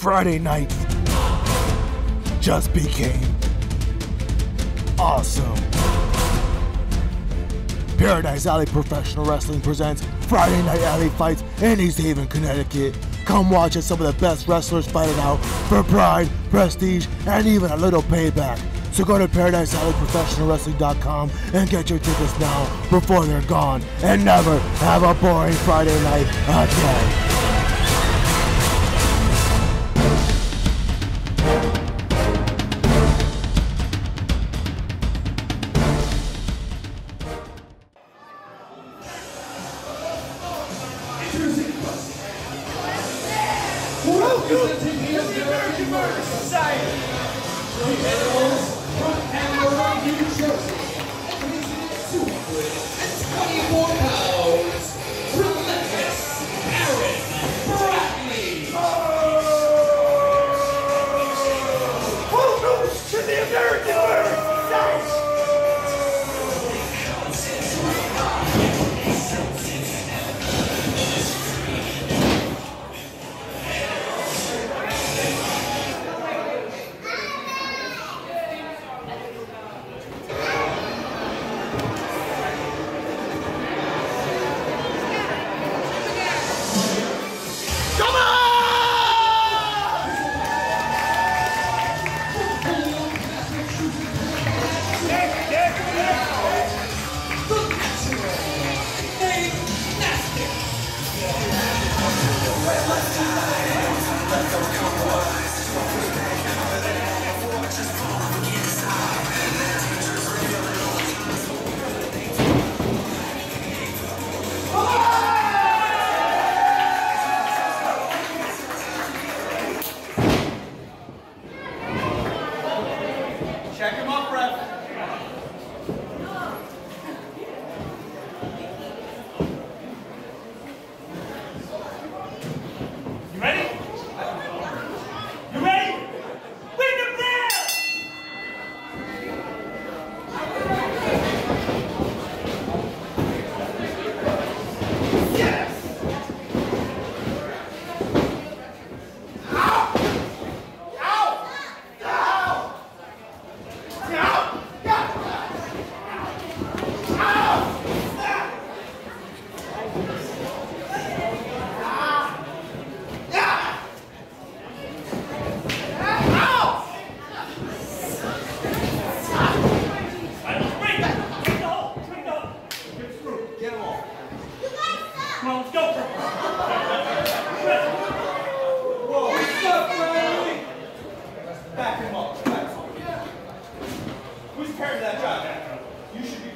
Friday night just became awesome. Paradise Alley Professional Wrestling presents Friday Night Alley Fights in East Haven, Connecticut. Come watch as some of the best wrestlers fight it out for pride, prestige, and even a little payback. So go to ParadiseAlleyProfessionalWrestling.com and get your tickets now before they're gone. And never have a boring Friday night again. In at 224 pounds.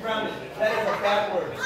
Grounded. That is a bad word.